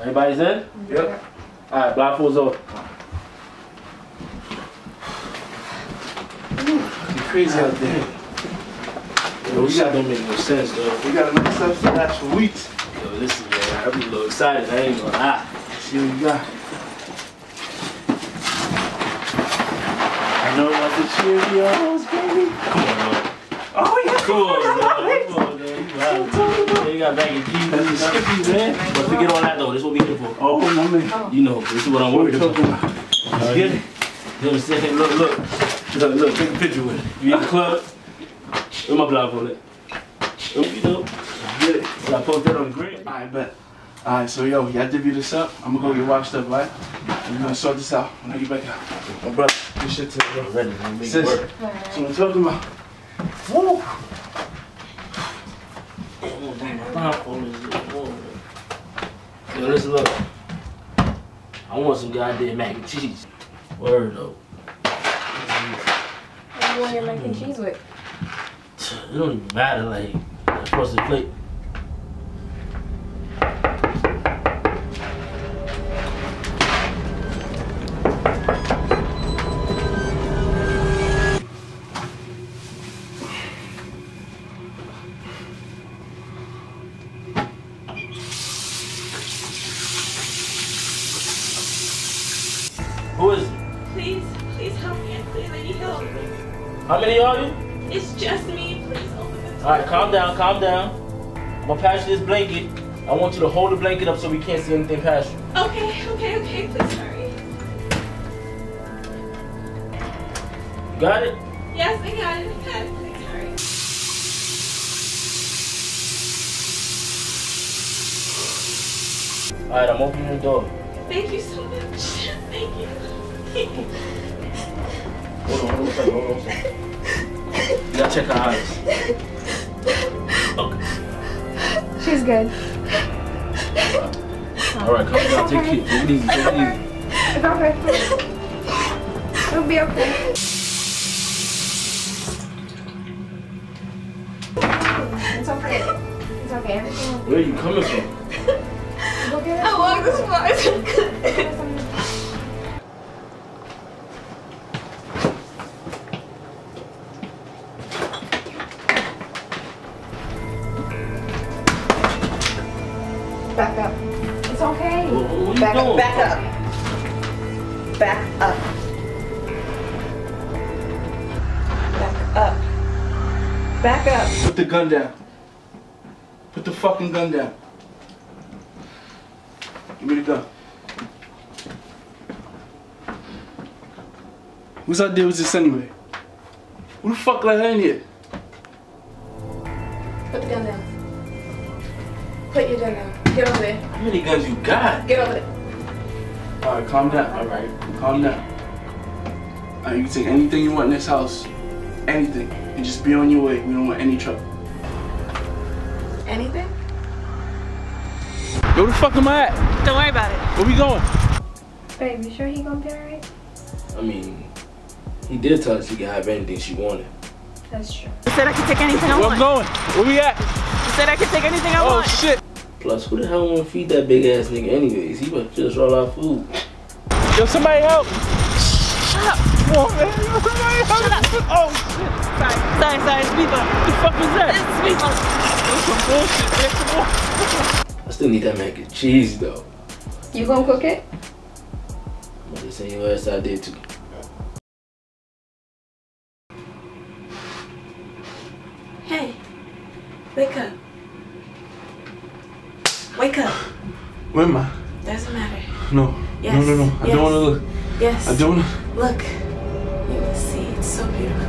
Everybody's in? Yep. Alright, blindfolds off. You crazy out there. Yo, this shit don't make no sense, though. We got enough stuff to last for weeks. Yo, listen, man, I be a little excited. I ain't gonna lie. See what you got. Know about the Cheerios, baby. Come on, man. Oh, yeah. Come on, man. Come on, man. You. Yeah, You got and cheese. That's the Skippy, man. But forget all that, though. This is what we here for. Oh, my man. You know, this is what I'm worried about. Uh, Get it? You understand? Look, look. Look, look, take a picture with it. You in the club? Where my blindfold you know. Get it. When I post that on the grid. I bet. Alright, so yo, y'all divvy this up. I'm gonna go get washed up, right? And we're gonna sort this out when I get back out. My brother, this shit to the ready. I'm Sis, work. that's what I'm talking about. Woo! Oh, damn, my blindfold is warm. Yo, listen, look. I want some goddamn mac and cheese. Word, though. What do you want your mac and cheese with? It don't even matter, like, frosted flake. Who is it? Please, please help me. Please, I need help. How many are you? It's just me. Please open the door. Alright, calm down, calm down. I'm gonna pass you this blanket. I want you to hold the blanket up so we can't see anything past you. Okay, okay, okay. Please hurry. You got it? Yes, I got it. I got it. Please hurry. Alright, I'm opening the door. Thank you so much. Thank you. Hold on, hold on second, hold on second. You gotta check her eyes. Okay. She's good. Alright, calm down, take it. Take it easy, take it easy. It's okay. It'll be okay. It's okay. It's okay. Everything will Where are you coming from? I walked this far. Back up. It's okay. What, what are you Back up, back up. Back up. Back up. Back up. Put the gun down. Put the fucking gun down. Give me the gun. Whose idea was this anyway? Who the fuck let her in here? Put the gun down. Put your gun down. Get over there. How many guns you got? Get over there. Alright, calm down. Alright, calm down. Alright, you can take anything you want in this house. Anything. And just be on your way. We don't want any trouble. Anything? Yo, where the fuck am I at? Don't worry about it. Where we going? Babe, you sure he gonna be alright? I mean, he did tell us he could have anything she wanted. That's true. He said I could take anything I Where I'm want. going? Where we at? You said I could take anything I Oh want. shit. Plus, who the hell wanna feed that big ass nigga anyways? He about to just roll out food. Yo, somebody help. Shut up. Come on, man. Somebody help. Shut up. Oh shit. Sorry, sorry, sorry. Speed bump. What the fuck was that? This is speed bump. That's some bullshit, man. I still need that mac and cheese though. You gonna cook it? I'm gonna send your ass out there too. Hey, wake up. Wake up. Where am I? Doesn't matter. No. Yes, No, no, no. I yes. don't want to look. Yes. I don't. want to. Look. You will see. It's so beautiful.